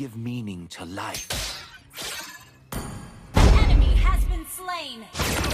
give meaning to life. The enemy has been slain!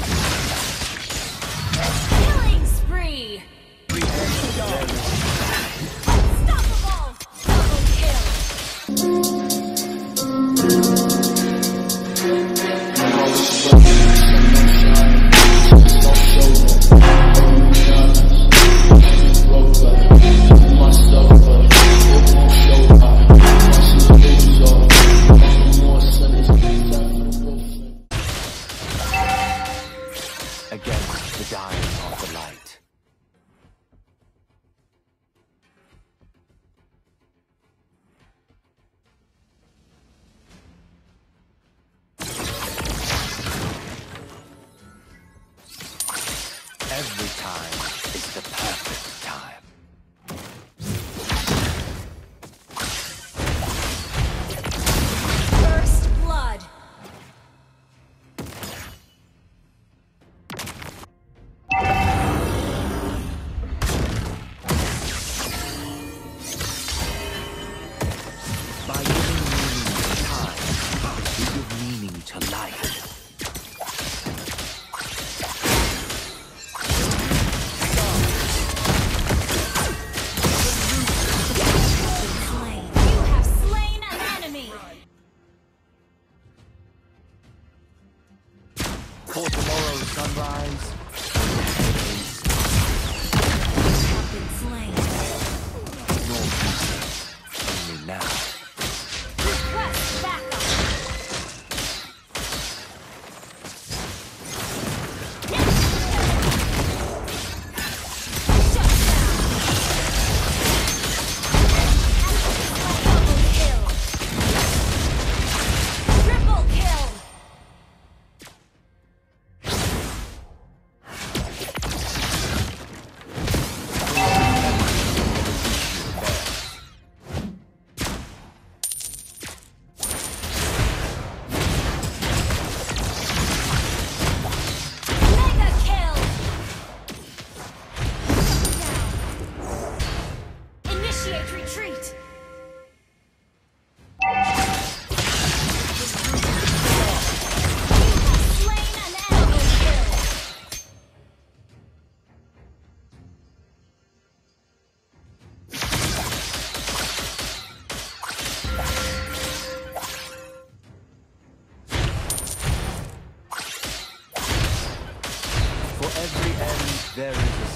for tomorrow's sunrise.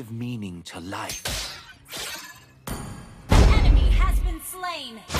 give meaning to life. Enemy has been slain!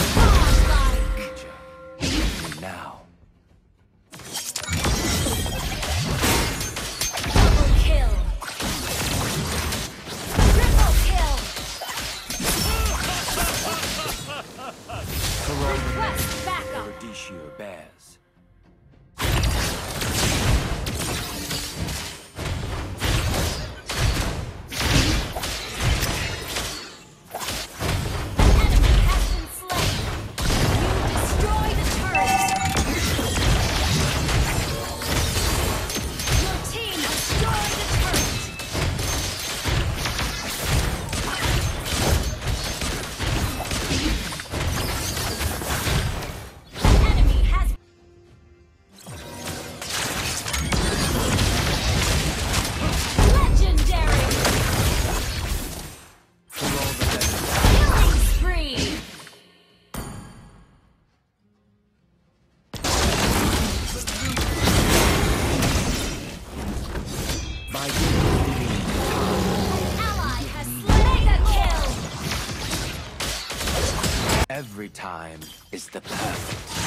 time is the perfect.